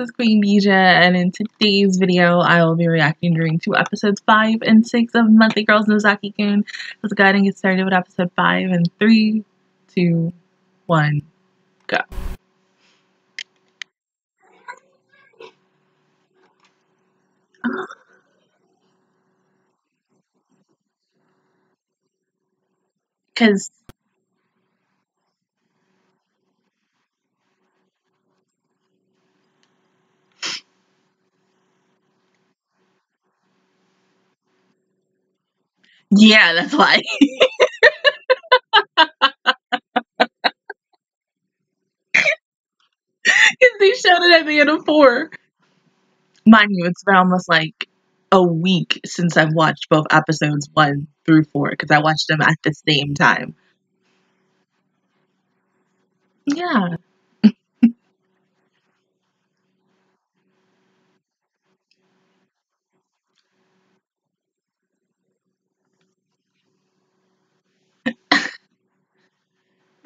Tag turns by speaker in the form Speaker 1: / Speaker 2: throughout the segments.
Speaker 1: it's Queendija, and in today's video, I will be reacting during two episodes 5 and 6 of Monthly Girls Nozaki Kun. Let's go ahead and get started with episode 5 in 3, 2, 1, go. Because Yeah, that's why. Because they showed it at the end of four. Mind you, it's been almost like a week since I've watched both episodes one through four because I watched them at the same time. Yeah.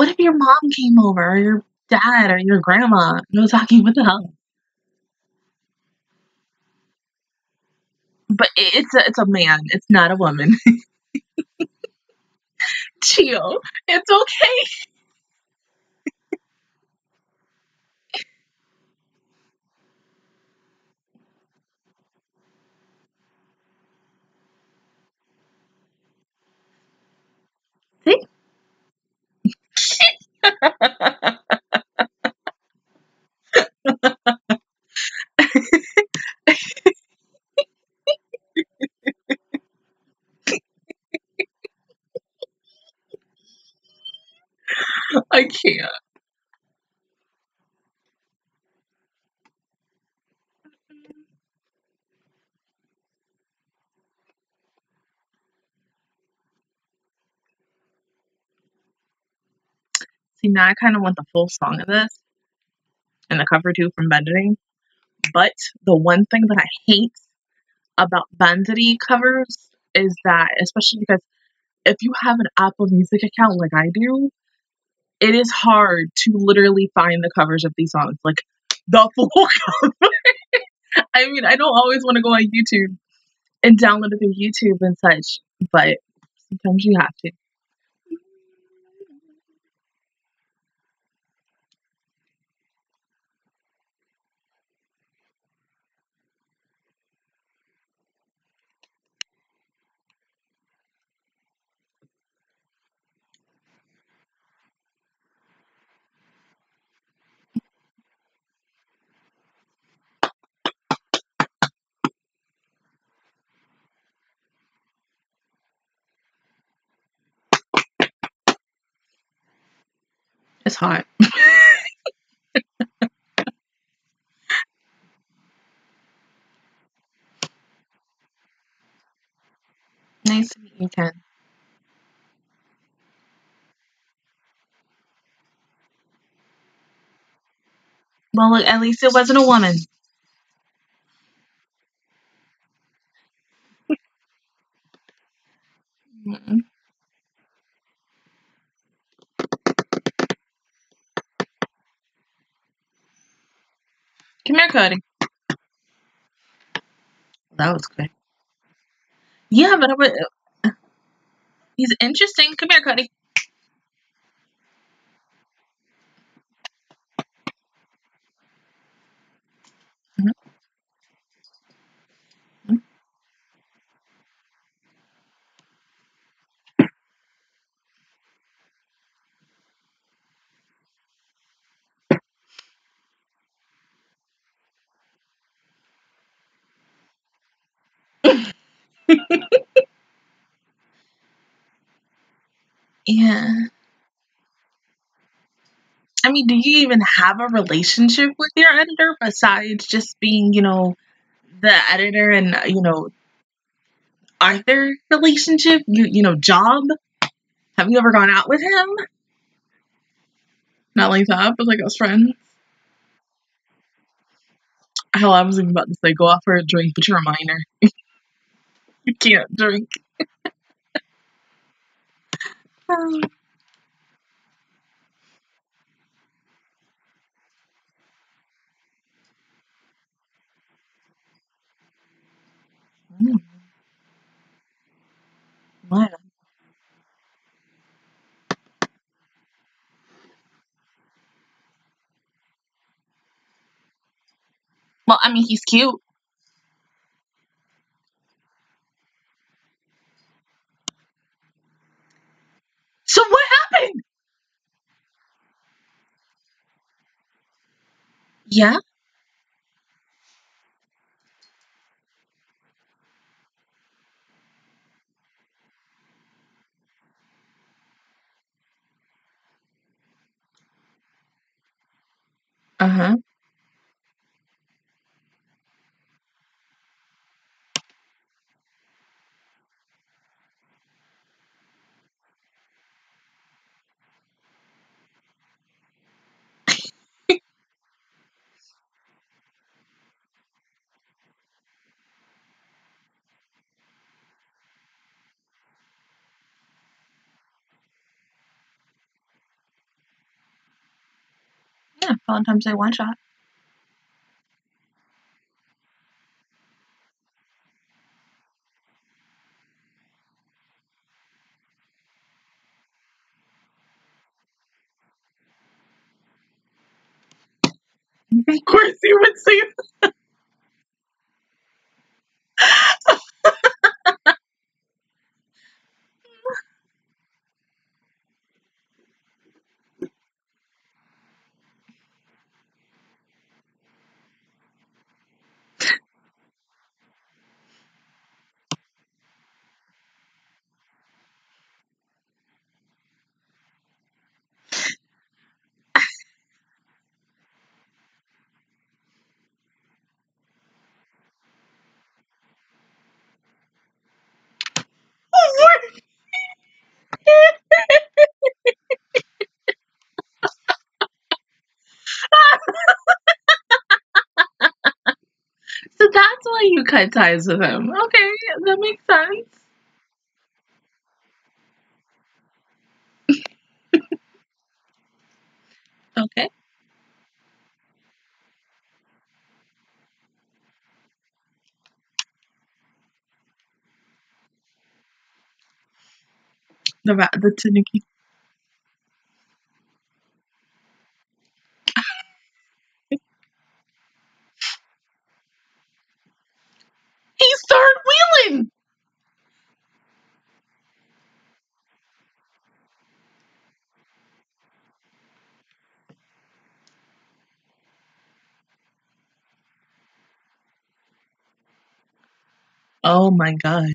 Speaker 1: What if your mom came over, or your dad, or your grandma? Nozaki, what the hell? But it's a it's a man. It's not a woman. Chill. It's okay. See? I can't. See, now I kind of want the full song of this and the cover too from Bandori. But the one thing that I hate about Bandori covers is that, especially because if you have an Apple Music account like I do, it is hard to literally find the covers of these songs, like the full cover. I mean, I don't always want to go on YouTube and download it through YouTube and such, but sometimes you have to. It's hot. nice to meet you, Ken. Well, look, at least it wasn't a woman. Come here, Cody. That was quick. Yeah, but I would, uh, he's interesting. Come here, Cody. yeah. I mean, do you even have a relationship with your editor besides just being, you know, the editor and, uh, you know, Arthur relationship? You, you know, job? Have you ever gone out with him? Not like that, but like as friends. Hell, I was even about to say go out for a drink, but you're a minor. I can't drink. Um. Well, I mean, he's cute. So what happened? Yeah. Uh Yeah, Valentine's Day one shot. Of course you would say So cut ties with him. Okay, that makes sense. Okay. The the tanuki. Oh my god.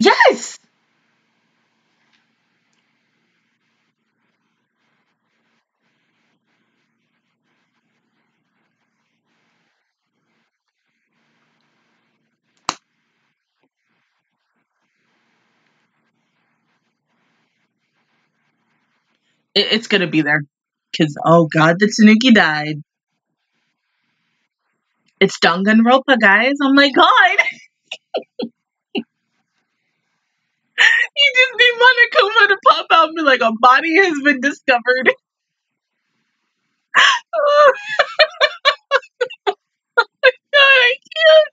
Speaker 1: Yes. It, it's gonna be there. Cause oh god, the tanuki died. It's Danganronpa, guys. Oh my god. You just need Monokuma to pop out and be like, a body has been discovered. oh god, I can't.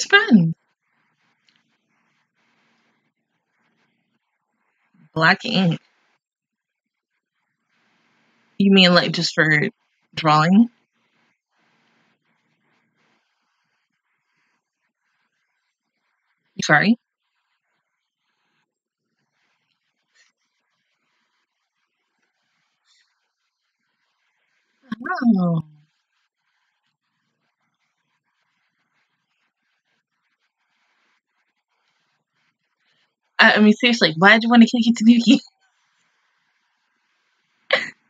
Speaker 1: Just friends. Black ink. You mean like just for drawing? Sorry. I, I mean, seriously, why did you want to kick it to Nuki?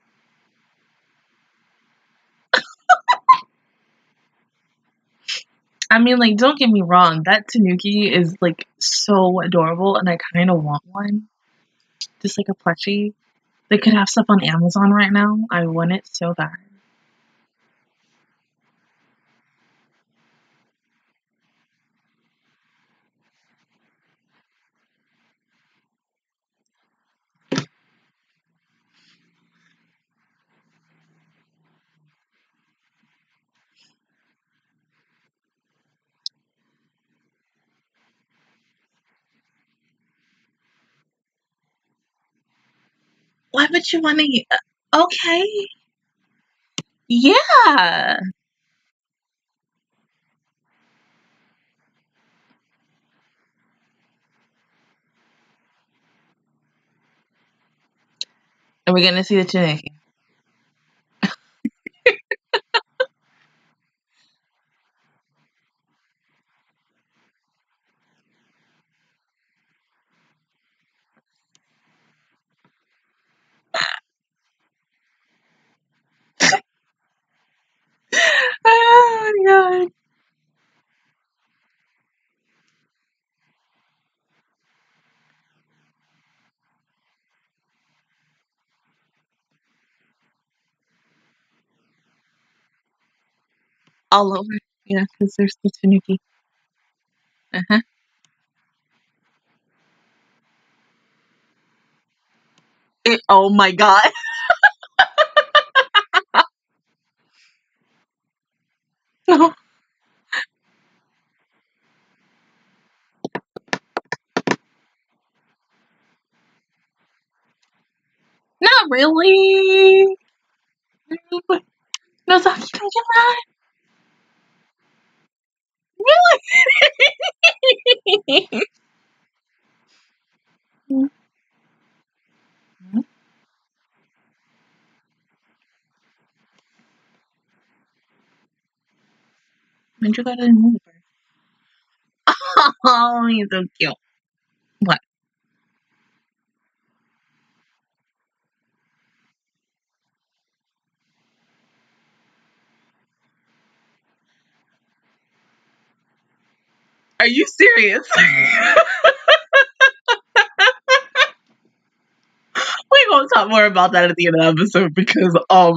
Speaker 1: I mean, like, don't get me wrong. That Tanuki is like so adorable, and I kind of want one, just like a plushie. They could have stuff on Amazon right now. I want it so bad. Why would you want to? Uh, okay, yeah. Are we're gonna see the? Oh my god. All over. Yeah, because there's the Tanuki. Uh huh. It, oh my god. No, not really. No, Zaki, don't get mad. Really? When'd you go to the movie? Oh, he's so cute. What? Are you serious? We're gonna talk more about that at the end of the episode because um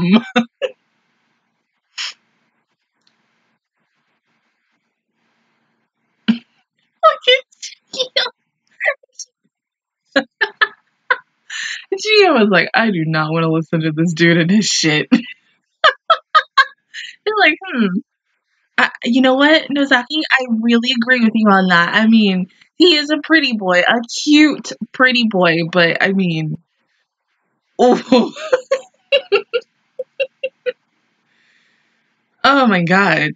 Speaker 1: Gia was like, I do not want to listen to this dude and his shit. You're like, hmm. You know what, Nozaki? I really agree with you on that. I mean, he is a pretty boy, a cute, pretty boy, but I mean, oh, oh my god.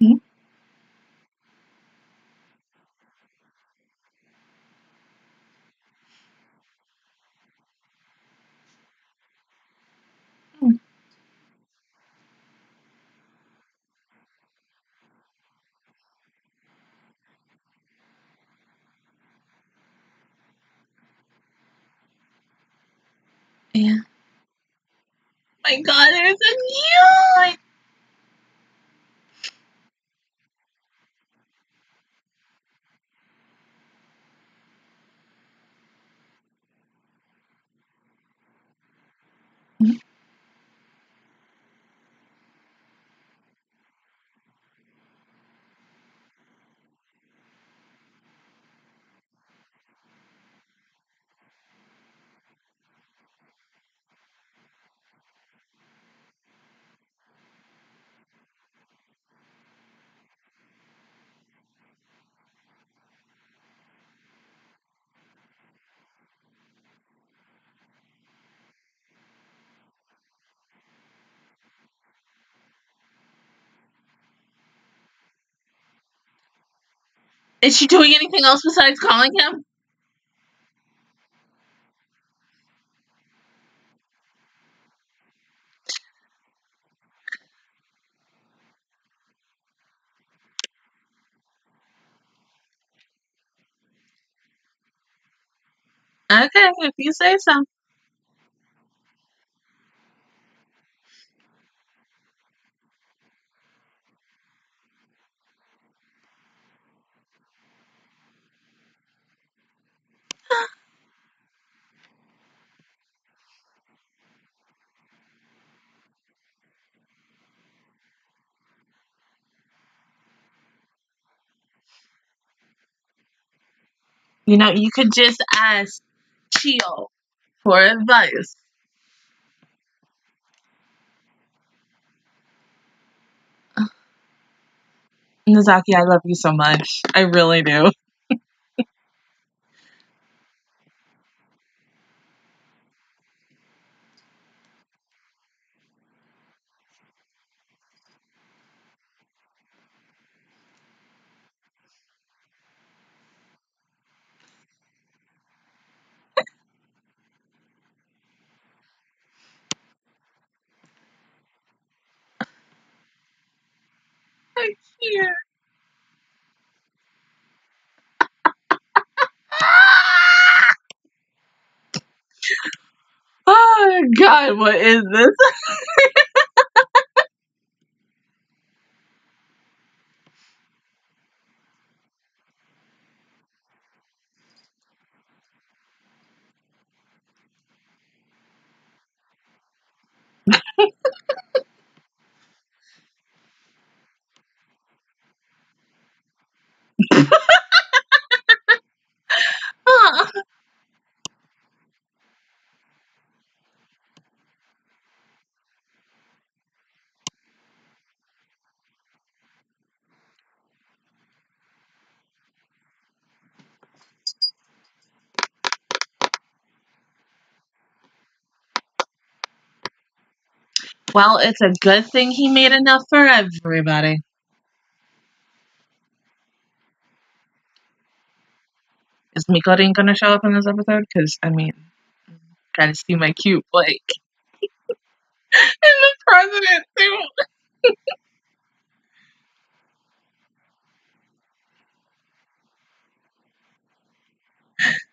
Speaker 1: Hmm? Hmm. Yeah. My god, there's a so cute. Hmm. Is she doing anything else besides calling him? Okay, if you say so. You know, you could just ask Chiyo for advice. Nozaki, I love you so much. I really do. I can't. Oh God, what is this? well, it's a good thing he made enough for everybody. Is Mikorin gonna show up in this episode? Because I mean, gotta see my cute like, and the president too.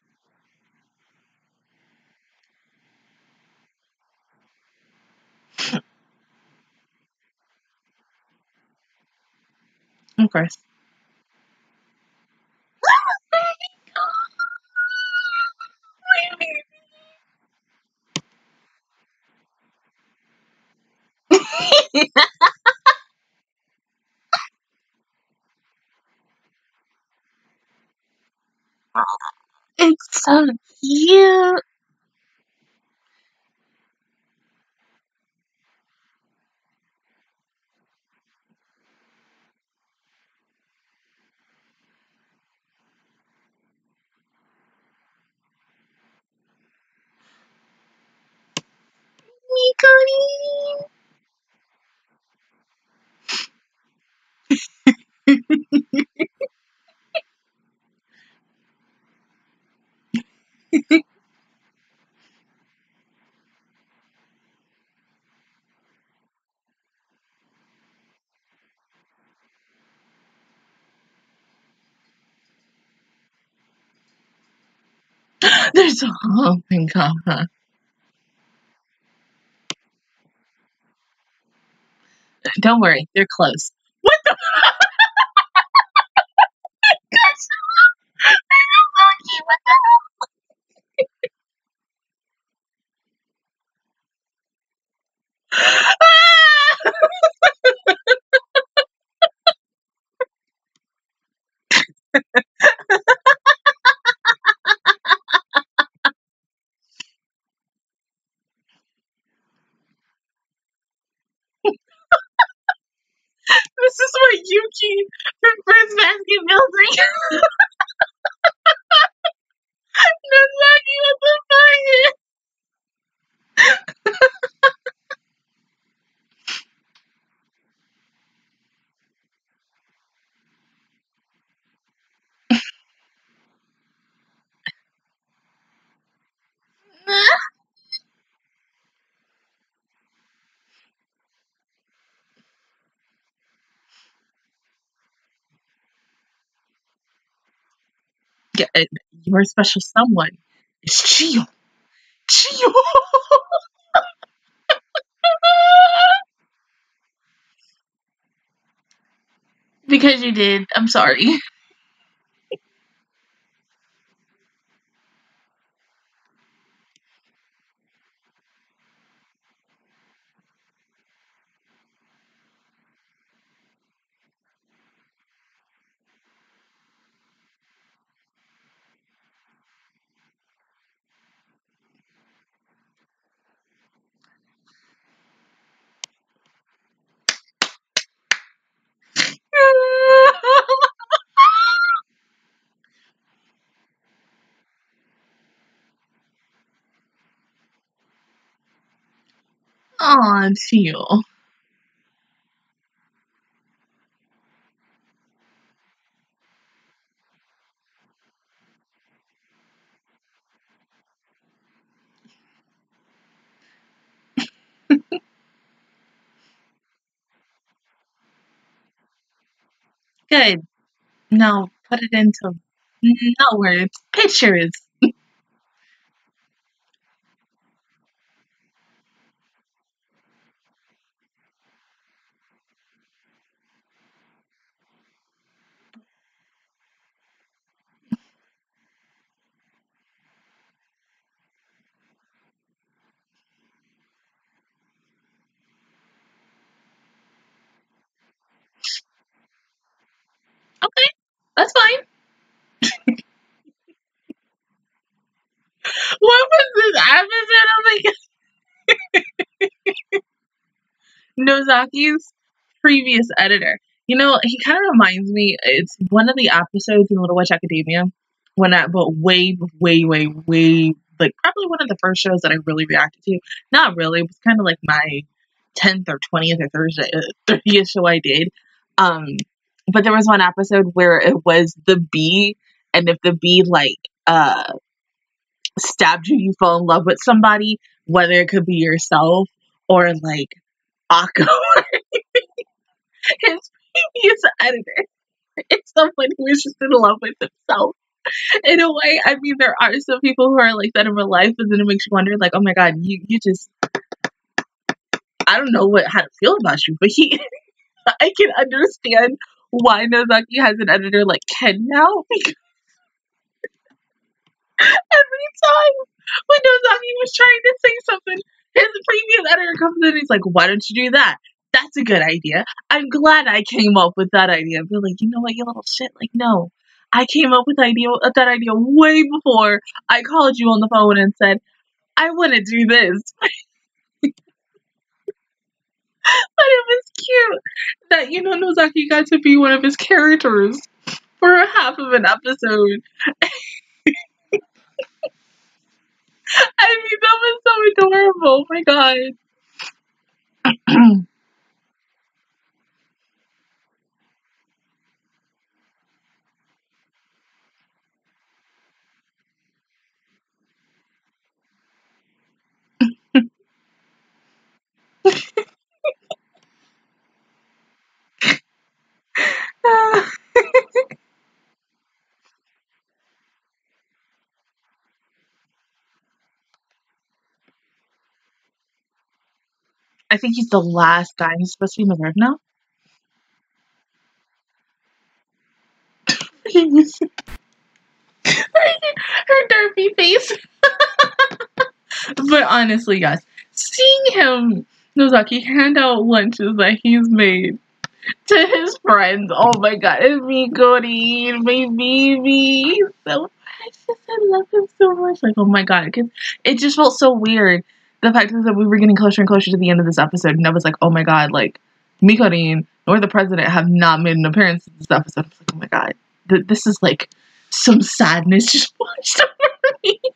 Speaker 1: Of course. it's so cute. There's a oh my god. Don't worry, they're close. What the something. Uh, your special someone is Chiyo. Chiyo. because you did. I'm sorry. Aw, Teal. Good. Now put it into no words, pictures. Okay, that's fine. what was this episode? Oh my god. Nozaki's previous editor. You know, he kind of reminds me. It's one of the episodes in Little Witch Academia when I, but way, way, way, way, like probably one of the first shows that I really reacted to. Not really. It was kind of like my tenth or twentieth or Thursday, thirtieth show I did. Um, but there was one episode where it was the bee, and if the bee like uh stabbed you, you fell in love with somebody, whether it could be yourself or like Akko, his previous editor. It's someone who is just in love with himself. In a way, I mean, there are some people who are like that in real life, but then it makes you wonder, like, oh my god, you you just, I don't know what how to feel about you, but he, I can understand why Nozaki has an editor like Ken now every time when Nozaki was trying to say something, his previous editor comes in and he's like, why don't you do that? That's a good idea. I'm glad I came up with that idea. But like, you know what, you little shit. Like, no, I came up with idea with that idea way before I called you on the phone and said I want to do this. but it was cute that you know Nozaki got to be one of his characters for half of an episode. I mean, that was so adorable. Oh my god. I think he's the last guy. He's supposed to be room now. Her derpy face. but honestly, guys, seeing him, Nozaki, hand out lunches that he's made to his friends. Oh my god, it's me, Cody, my baby. So precious. I love him so much. Like, oh my god, it just felt so weird. The fact is that we were getting closer and closer to the end of this episode, and I was like, oh my god, like, Mikorin or the president have not made an appearance in this episode. I was like, oh my god, th- this is like some sadness just washed over me.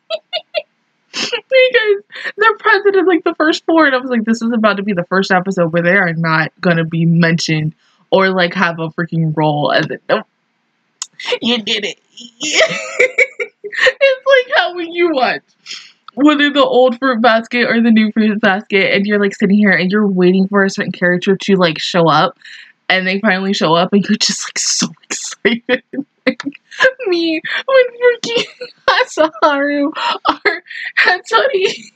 Speaker 1: because they're present like the first four, and I was like, this is about to be the first episode where they are not gonna be mentioned or like have a freaking role. And then, nope, you did it. it's like how when you watch whether the old fruit basket or the new fruit basket, and you're like sitting here and you're waiting for a certain character to like show up, and they finally show up, and you're just like so excited. Like, me when freaking Hatsuharu or Hatori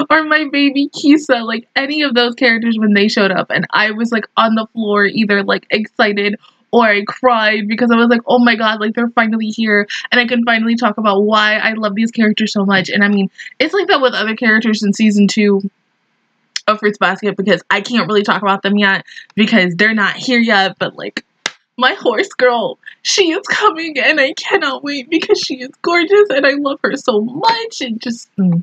Speaker 1: or my baby Kisa, like any of those characters when they showed up, and I was like on the floor, either like excited or I cried because I was like, oh my god, like they're finally here, and I can finally talk about why I love these characters so much. And I mean, it's like that with other characters in season two of Fruits Basket because I can't really talk about them yet because they're not here yet, but like my horse girl, she is coming and I cannot wait because she is gorgeous and I love her so much and just mm,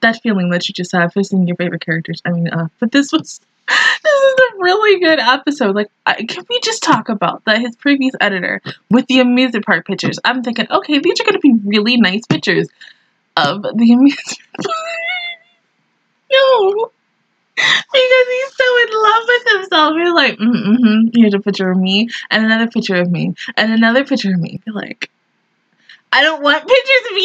Speaker 1: that feeling that you just have for seeing your favorite characters. I mean, uh, but this was this is a really good episode. Like, I, can we just talk about that? His previous editor with the amusement park pictures. I'm thinking, okay, these are going to be really nice pictures of the amusement park. no, because he's so in love with himself. He's like, mm hmm. Here's a picture of me, and another picture of me, and another picture of me. Like, I don't want pictures of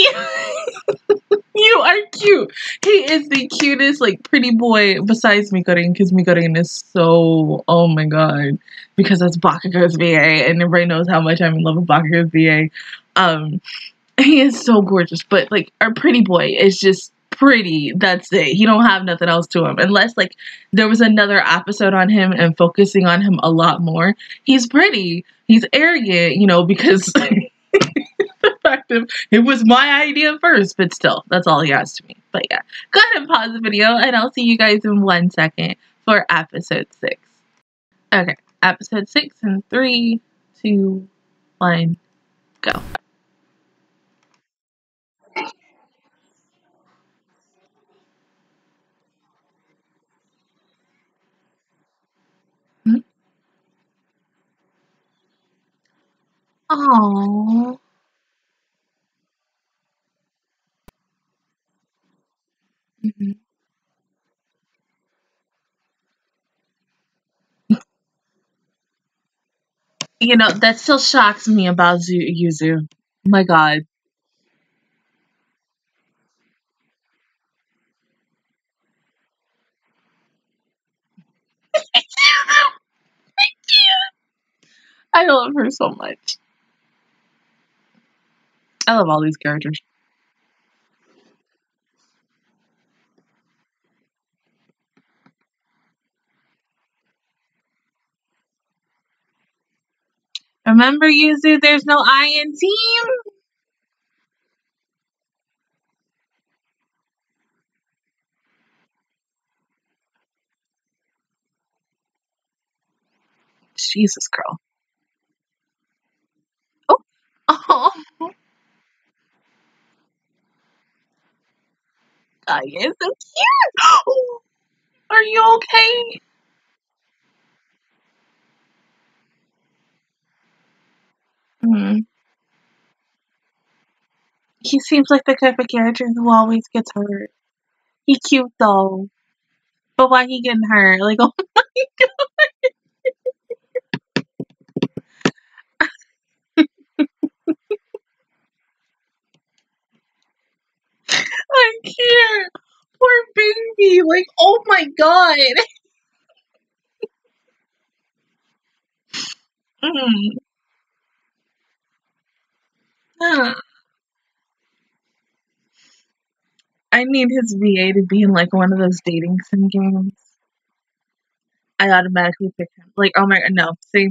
Speaker 1: you. you are cute. He is the cutest, like, pretty boy besides Mikorin, because Mikorin is so, oh my god, because that's Bakugo's VA, and everybody knows how much I'm in love with Bakugo's VA. Um, he is so gorgeous, but like, our pretty boy is just pretty. That's it. He don't have nothing else to him, unless like there was another episode on him and focusing on him a lot more. He's pretty. He's arrogant, you know, because. It was my idea first, but still, that's all he to me. But yeah, go ahead and pause the video, and I'll see you guys in one second for episode six. Okay, episode six in three, two, one, go. Oh. You know, that still shocks me about Zu- Yuzu. Oh my god. I love her so much. I love all these characters. Remember, Yuzu, there's no I in team? Jesus, girl. Oh. Oh. God, you're so cute. Are you okay? Hmm. He seems like the type of character who always gets hurt. He cute though. But why he getting hurt? Like, oh my god. I can't. Poor baby. Like, oh my god. Mm. I need his VA to be in like one of those dating sim games. I automatically pick him. Like, oh my god, no. See,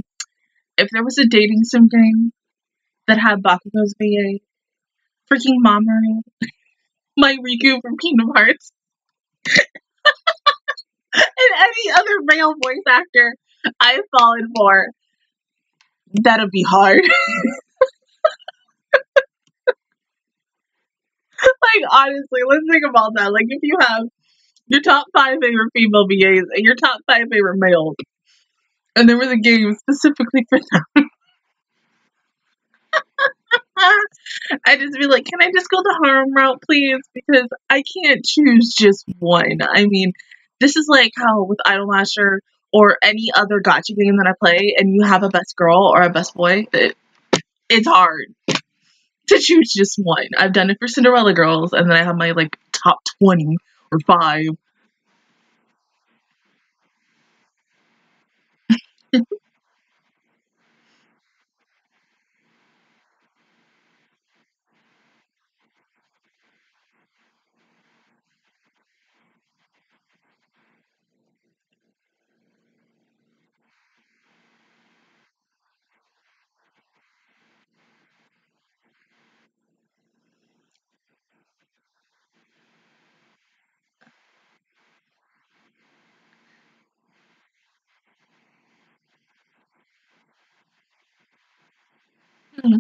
Speaker 1: if there was a dating sim game that had Bakugo's VA, freaking Mamoru, my Riku from Kingdom Hearts, and any other male voice actor I've fallen for, that'd be hard. like, honestly, let's think about that. Like, if you have your top five favorite female VAs and your top five favorite males, and there was a game specifically for them. I just be like, can I just go the harem route, please? Because I can't choose just one. I mean, this is like how with Idolmaster or any other gacha game that I play, and you have a best girl or a best boy, it, it's hard to choose just one. I've done it for Cinderella Girls, and then I have my like top 20 or 5. Hmm.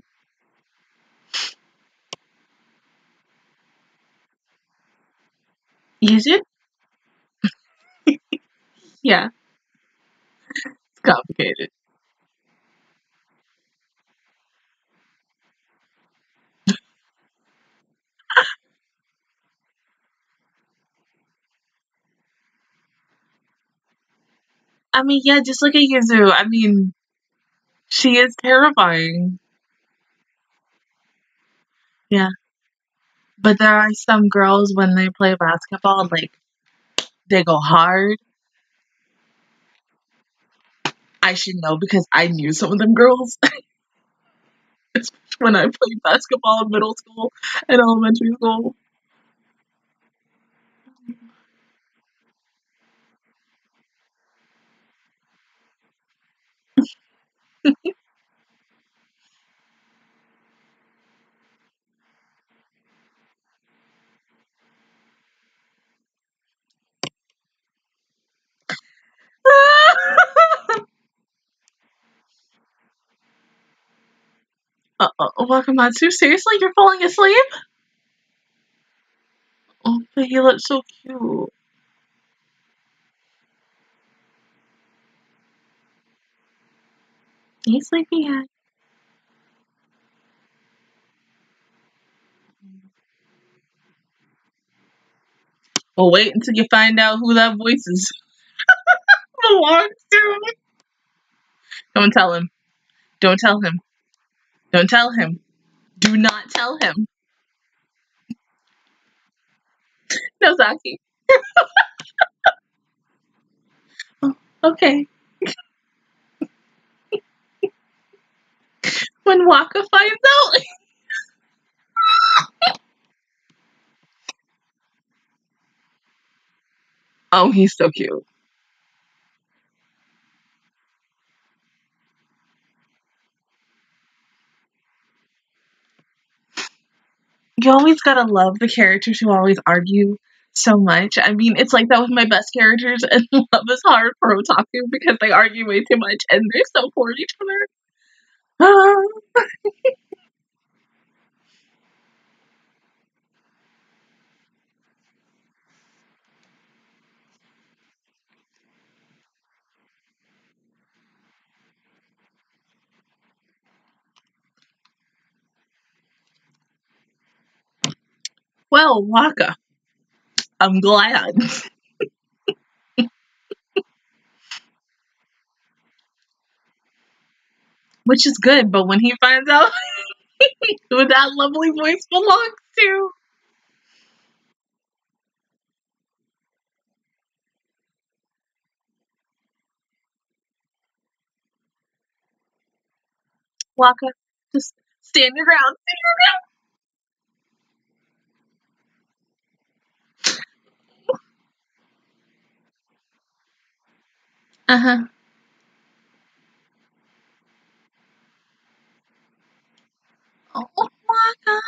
Speaker 1: Use it? Yeah, it's complicated. I mean, yeah, just look at Yuzu. I mean, she is terrifying. Yeah. But there are some girls when they play basketball, like they go hard. I should know because I knew some of them girls when I played basketball in middle school and elementary school. uh oh, Wakamatsu, seriously, you're falling asleep? Oh, but he looks so cute. He's sleepyhead. Well, wait until you find out who that voice is belongs to. Don't tell him. Don't tell him. Don't tell him. Do not tell him. Nozaki. oh, okay. when Waka finds out. oh, he's so cute. You always gotta love the characters who always argue so much. I mean, it's like that with my best characters, and love is hard for otaku because they argue way too much and they're so each other. well, Waka, I'm glad. Which is good, but when he finds out who that lovely voice belongs to. Waka, just stand your ground. Stand your ground. Uh huh. Oh, Waka.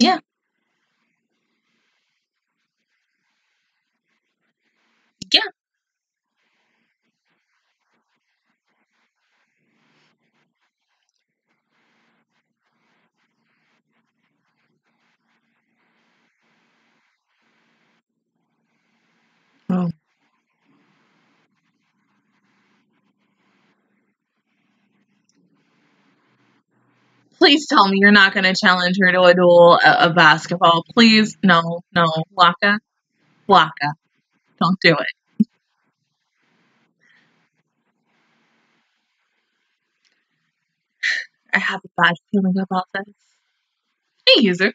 Speaker 1: Yeah. Yeah. Oh. Please tell me you're not going to challenge her to a duel of basketball. Please, no, no, Waka, Waka, don't do it. I have a bad feeling about this. Hey, user.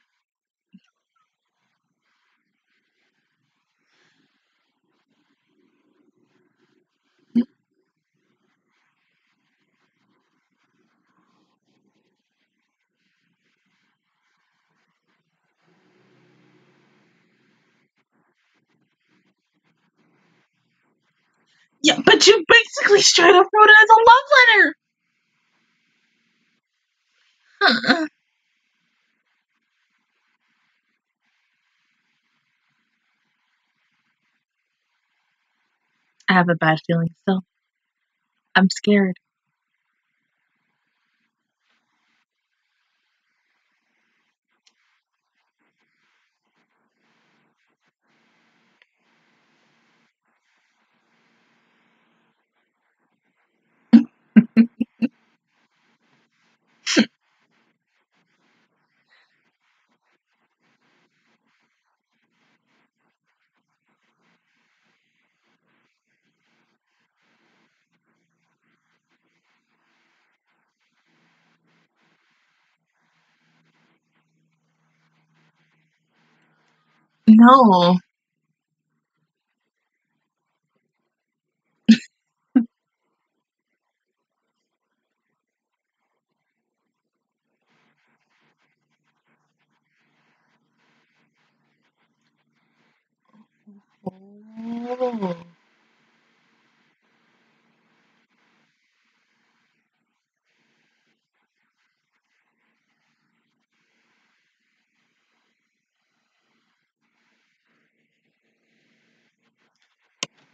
Speaker 1: Yeah, but you basically straight up wrote it as a love letter. Huh. I have a bad feeling still. I'm scared. No.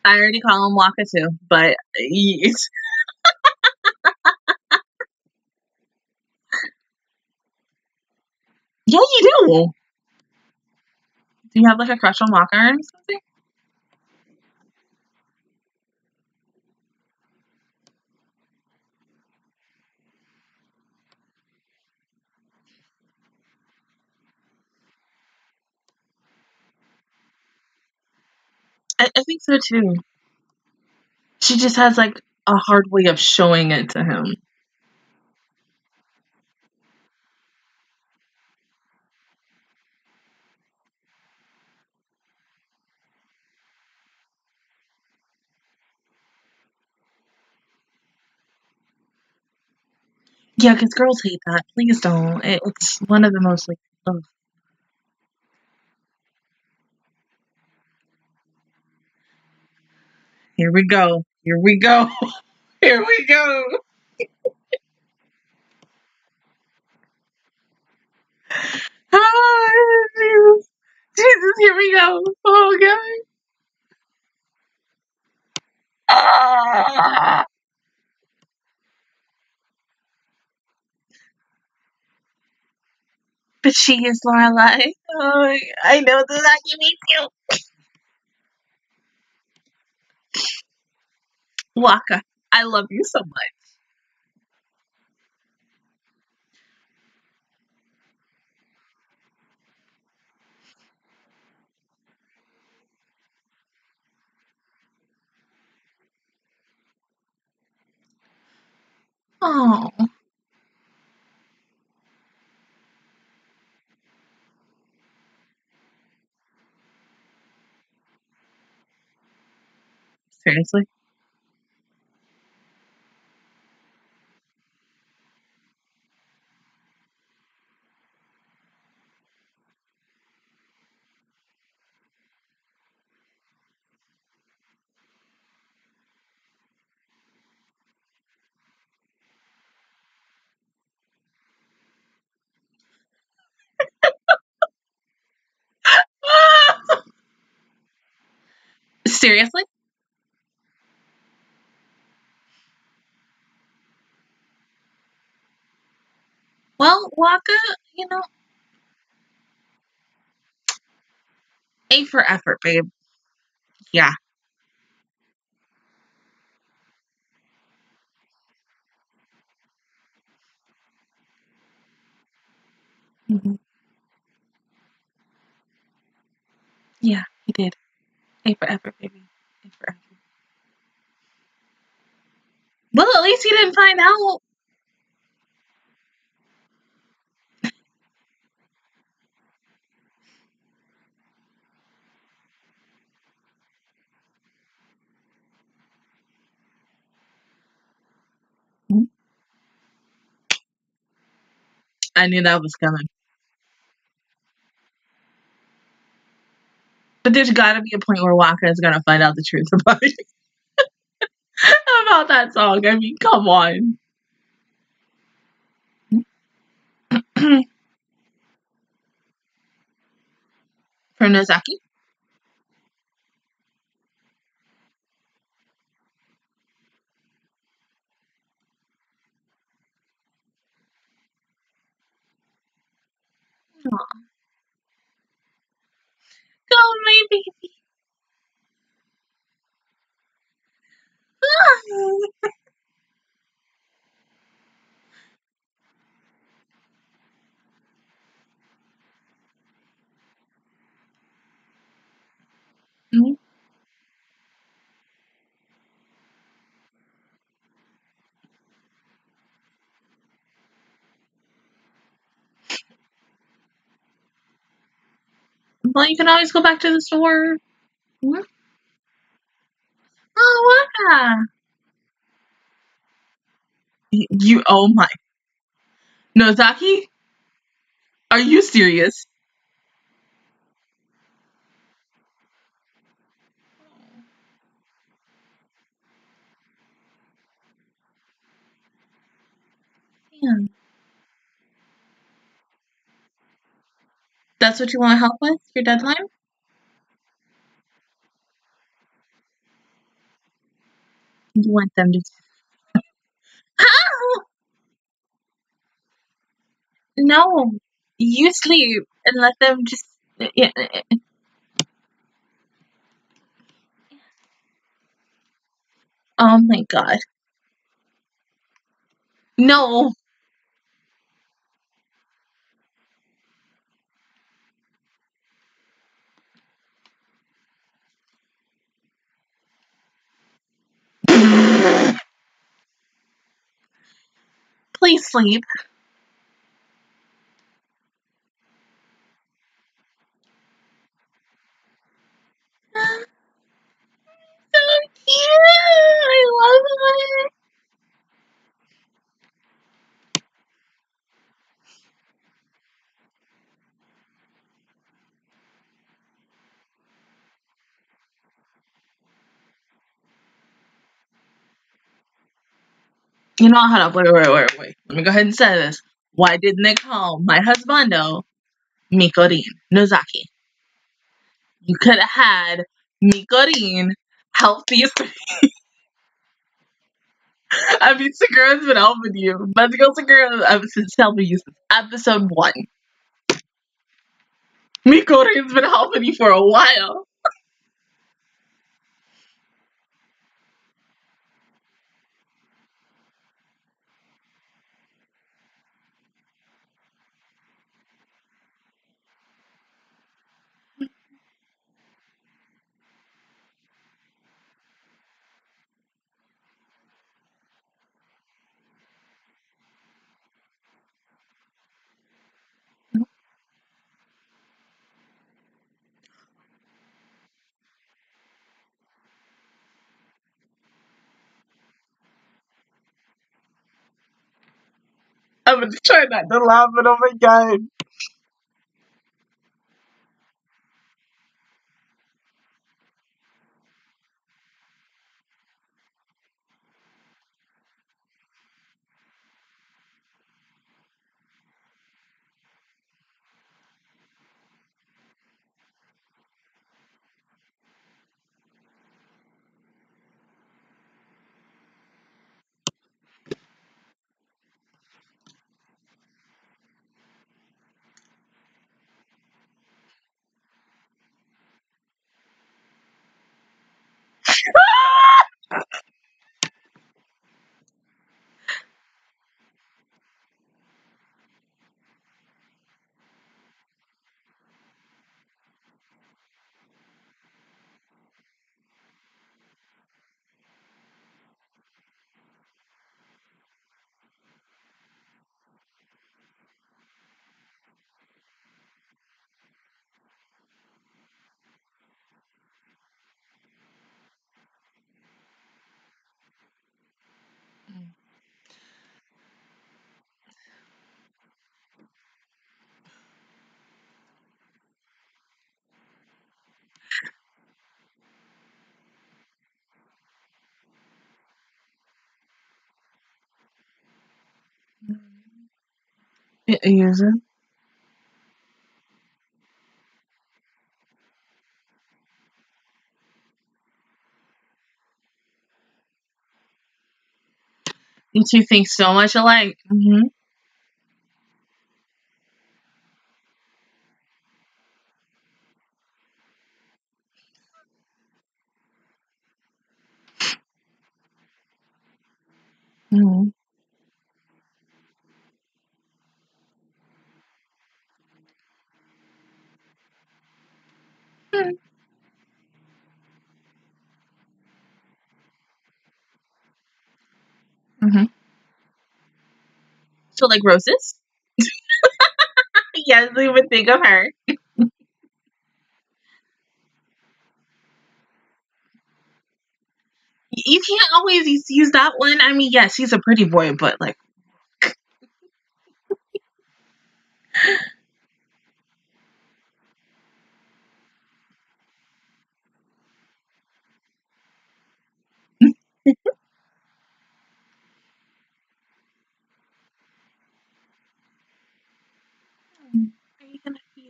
Speaker 1: I already call him Waka too, but he- yeah, you do. Do you have like a crush on Waka or something? I, I so too. She just has like a hard way of showing it to him. Yeah, because girls hate that. Please don't. It, it's one of the most like. Ugh. Here we go. Here we go. Here we go. Ah, Jesus. Jesus, here we go. Oh god. But she is Lorelei. Oh, I know that you me too. Waka, I love you so much. Oh, seriously? Seriously? Well, Waka, you know, A for effort, babe. Yeah. hmm Yeah, he did. A for effort, baby. A for effort. Well, at least he didn't find out. I knew that was coming. But there's got to be a point where Waka is going to find out the truth about about that song. I mean, come on. From Nozaki? Aw. Go, my baby. Mhm. Well, you can always go back to the store. Oh! Y- You, oh my. Nozaki? Are you serious? Damn. That's what you want to help with? Your deadline? You want them to. No. You sleep and let them just. Yeah. Eh, eh. Oh my god. No. Please sleep. So cute. I love it. You know, hold up. Wait, wait, wait, wait. Let me go ahead and say this. Why didn't they call my husbando Mikorin Nozaki? You could have had Mikorin help these. I mean, Sakura's been helping you. Magical Sakura uh, since helping you since episode one. Mikorin's been helping you for a while. I'm gonna try not to laugh, but oh my god. Y- Use it. You two think so much alike. hmm to like roses. yes, we would think of her. you can't always use that one. I mean, yes, he's a pretty boy, but like.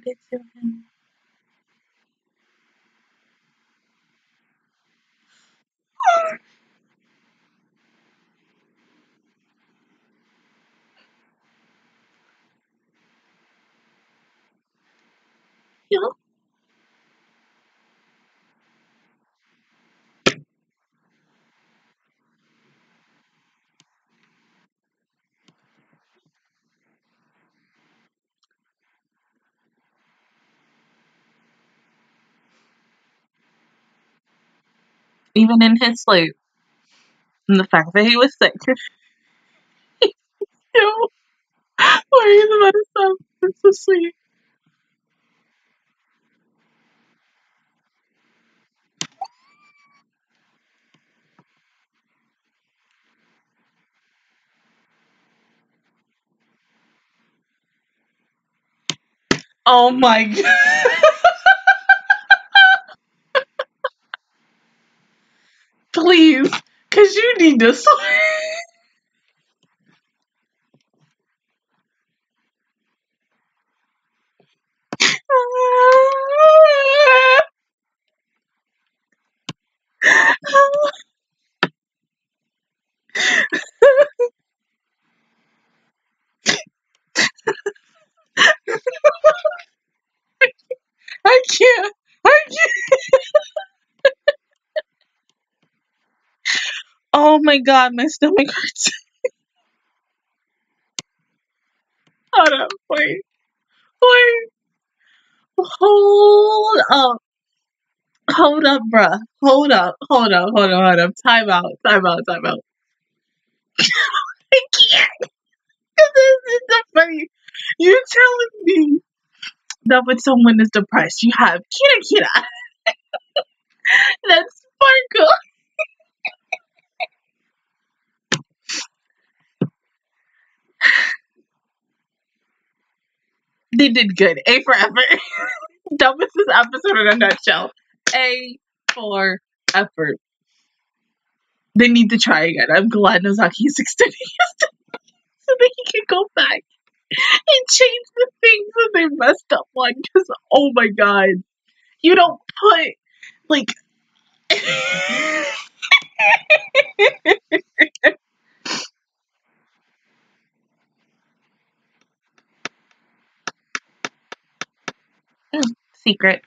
Speaker 1: It to him? Yeah. Even in his sleep, and the fact that he was sick. Why are you about stop? It's so sweet. Oh my god. Please, cause you need to sleep. I can't. I can't. Oh my god, my stomach hurts. Hold up, wait, wait. Hold up. Hold up, bruh. Hold up, hold up, hold up, hold up. Time out, time out, time out. I can't. This is the funny. You're telling me that when someone is depressed, you have kira kira. That's sparkle. They did good. A for effort. that was this episode in a nutshell. A for effort. They need to try again. I'm glad Nozaki's extending his so that he can go back and change the things that they messed up on. Because, oh my god, you don't put, like, secret.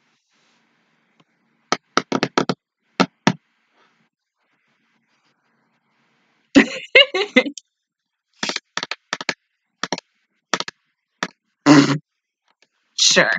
Speaker 1: sure.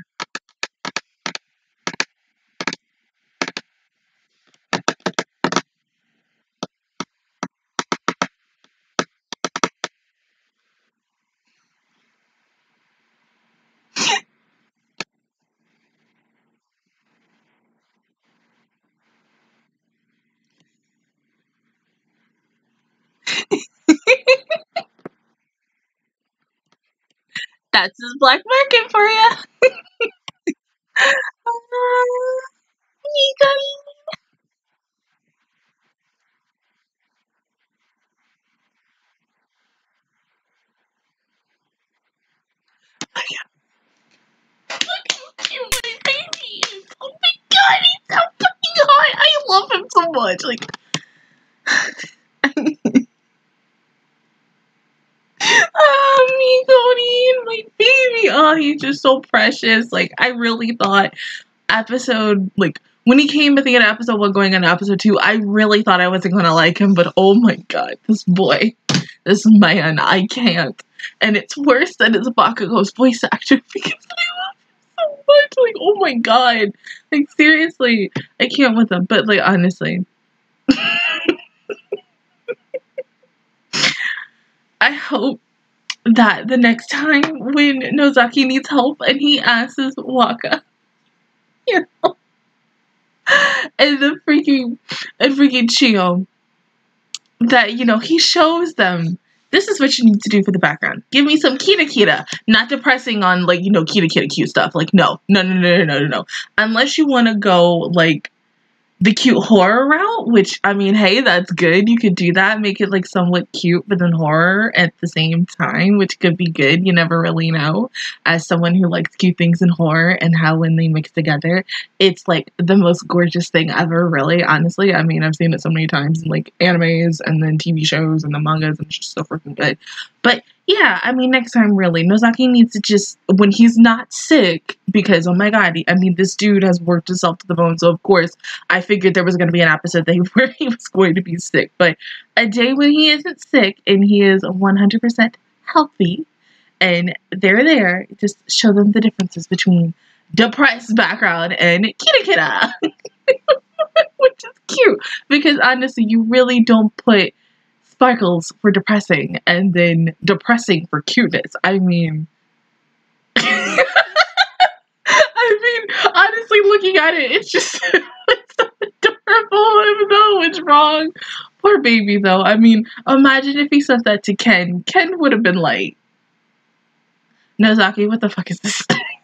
Speaker 1: That's his black market for you. Oh, yeah. Look how cute my baby. Oh my god, he's so fucking hot. I love him so much. Like, oh, Mikoto, my baby. He's just so precious. Like, I really thought episode, like, when he came at the end of episode one going into episode two, I really thought I wasn't gonna like him, but oh my god, this boy, this man, I can't. And it's worse than his Bakugo's voice actor because I love him so much. Like, oh my god. Like, seriously, I can't with him, but like, honestly. I hope that the next time when Nozaki needs help and he asks Waka, you know, and the freaking and freaking Chiyo that, you know, he shows them this is what you need to do for the background. Give me some Kira Kira. Not depressing on like, you know, Kira Kira cute stuff. Like, no, no, no, no, no, no, no. Unless you want to go like the cute horror route, which I mean, hey, that's good. You could do that, make it like somewhat cute, but then horror at the same time, which could be good. You never really know. As someone who likes cute things in horror and how when they mix together, it's like the most gorgeous thing ever, really, honestly. I mean, I've seen it so many times in like animes and then TV shows and the mangas, and it's just so freaking good. But yeah, I mean, next time, really, Nozaki needs to just, when he's not sick, because, oh my god, I mean, this dude has worked himself to the bone, so of course, I figured there was going to be an episode that where he was going to be sick. But a day when he isn't sick and he is 100% healthy, and they're there, just show them the differences between depressed background and kira kira. Which is cute, because honestly, you really don't put sparkles for depressing and then depressing for cuteness. I mean, I mean, honestly, looking at it, it's just it's so adorable, even though it's wrong. Poor baby, though. I mean, imagine if he sent that to Ken. Ken would have been like, Nozaki, what the fuck is this?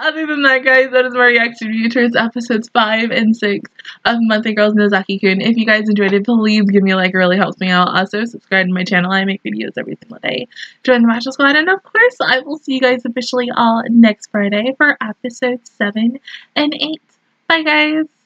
Speaker 1: other than that, guys, that is my reaction video towards episodes 5 and 6 of Monthly Girls Nozaki-kun. If you guys enjoyed it, please give me a like. It really helps me out. Also, subscribe to my channel. I make videos every single day. Join the Magical Squad. And, of course, I will see you guys officially all next Friday for episode 7 and 8. Bye, guys.